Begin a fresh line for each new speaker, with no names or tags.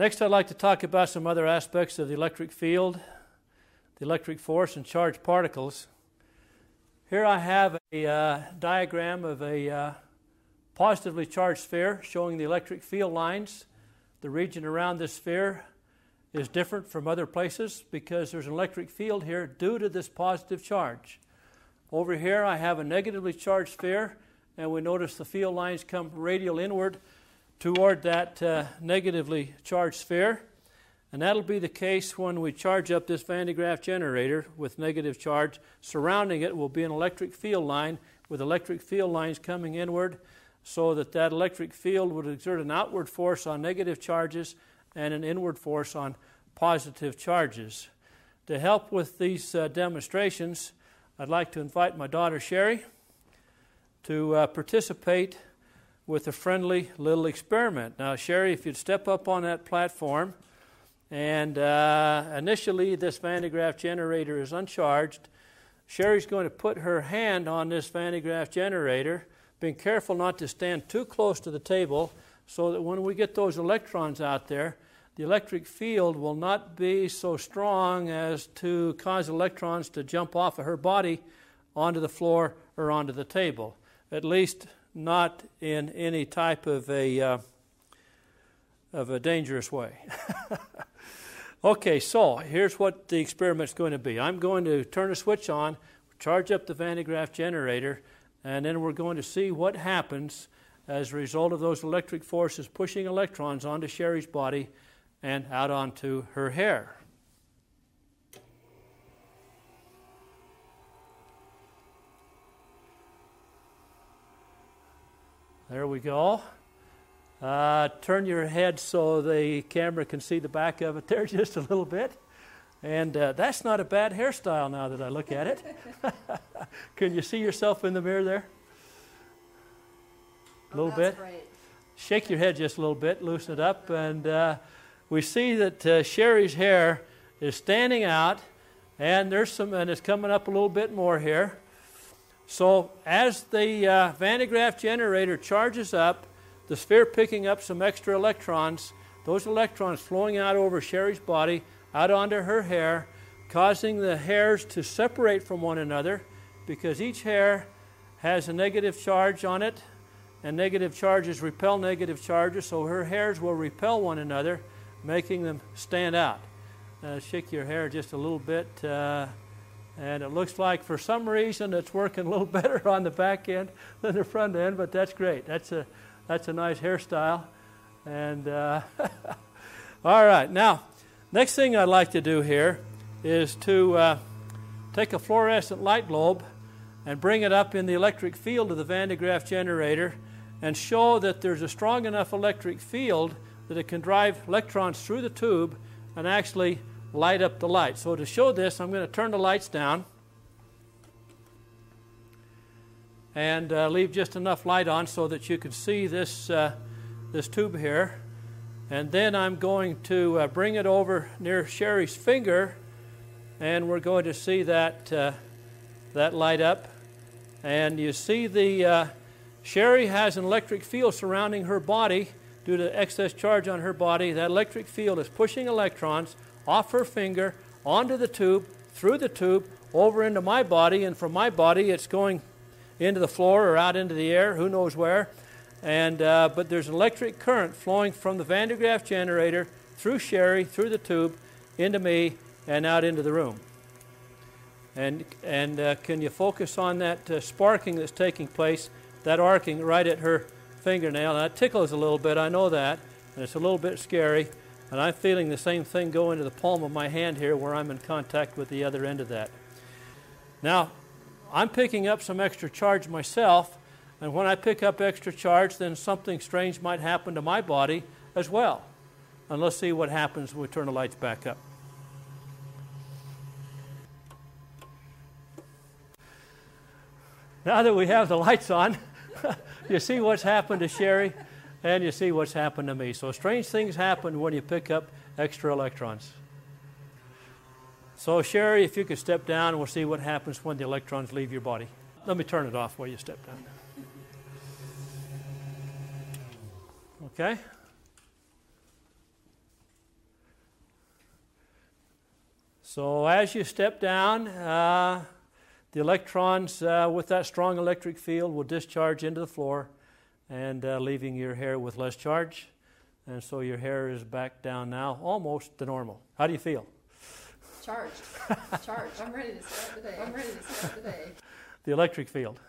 Next, I'd like to talk about some other aspects of the electric field, the electric force, and charged particles. Here I have a uh, diagram of a uh, positively charged sphere showing the electric field lines. The region around this sphere is different from other places because there's an electric field here due to this positive charge. Over here, I have a negatively charged sphere, and we notice the field lines come radial inward toward that uh, negatively charged sphere. And that'll be the case when we charge up this Van de Graaff generator with negative charge. Surrounding it will be an electric field line with electric field lines coming inward so that that electric field would exert an outward force on negative charges and an inward force on positive charges. To help with these uh, demonstrations, I'd like to invite my daughter Sherry to uh, participate with a friendly little experiment. Now, Sherry, if you'd step up on that platform. And uh, initially, this Van de Graaff generator is uncharged. Sherry's going to put her hand on this Van de Graaff generator, being careful not to stand too close to the table so that when we get those electrons out there, the electric field will not be so strong as to cause electrons to jump off of her body onto the floor or onto the table. At least not in any type of a, uh, of a dangerous way. Okay, so here's what the experiment's going to be. I'm going to turn a switch on, charge up the Van de Graaff generator, and then we're going to see what happens as a result of those electric forces pushing electrons onto Sherry's body and out onto her hair. There we go. Uh, turn your head so the camera can see the back of it there just a little bit. And uh, that's not a bad hairstyle now that I look at it. can you see yourself in the mirror there? A little
oh,
bit.
Great.
Shake your head just a little bit, loosen it up, and uh, we see that uh, Sherry's hair is standing out, and there's some, and it's coming up a little bit more here. So as the uh, Van de Graaff generator charges up, the sphere picking up some extra electrons, those electrons flowing out over Sherry's body, out onto her hair, causing the hairs to separate from one another because each hair has a negative charge on it, and negative charges repel negative charges, so her hairs will repel one another, making them stand out. Uh, shake your hair just a little bit, uh, and it looks like for some reason it's working a little better on the back end than the front end, but that's great. That's a that's a nice hairstyle. And uh, all right, now, next thing I'd like to do here is to uh, take a fluorescent light globe and bring it up in the electric field of the Van de Graaff generator and show that there's a strong enough electric field that it can drive electrons through the tube and actually light up the light. So to show this, I'm going to turn the lights down. and uh, leave just enough light on so that you can see this, uh, this tube here. And then I'm going to uh, bring it over near Sherry's finger, and we're going to see that, uh, that light up. And you see the uh, Sherry has an electric field surrounding her body due to excess charge on her body. That electric field is pushing electrons off her finger onto the tube, through the tube, over into my body, and from my body it's going into the floor or out into the air, who knows where. And, uh, but there's an electric current flowing from the Van de Graaff generator through Sherry, through the tube, into me, and out into the room. And, and uh, can you focus on that uh, sparking that's taking place, that arcing right at her fingernail? And that tickles a little bit, I know that, and it's a little bit scary. And I'm feeling the same thing go into the palm of my hand here where I'm in contact with the other end of that. Now, I'm picking up some extra charge myself, and when I pick up extra charge, then something strange might happen to my body as well. And let's see what happens when we turn the lights back up. Now that we have the lights on, you see what's happened to Sherry, and you see what's happened to me. So strange things happen when you pick up extra electrons. So Sherry, if you could step down, we'll see what happens when the electrons leave your body. Let me turn it off while you step down. Okay? So as you step down, uh, the electrons uh, with that strong electric field will discharge into the floor and uh, leaving your hair with less charge. And so your hair is back down now, almost to normal. How do you feel?
Charged. Charged. I'm ready to start the day. I'm ready to start the day.
The electric field.